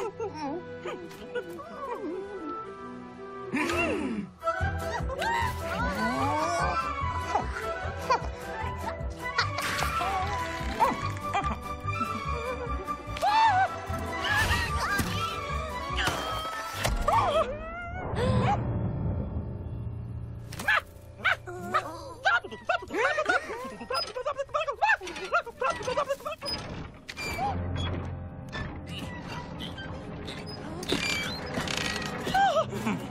Mm-hmm. Hmm?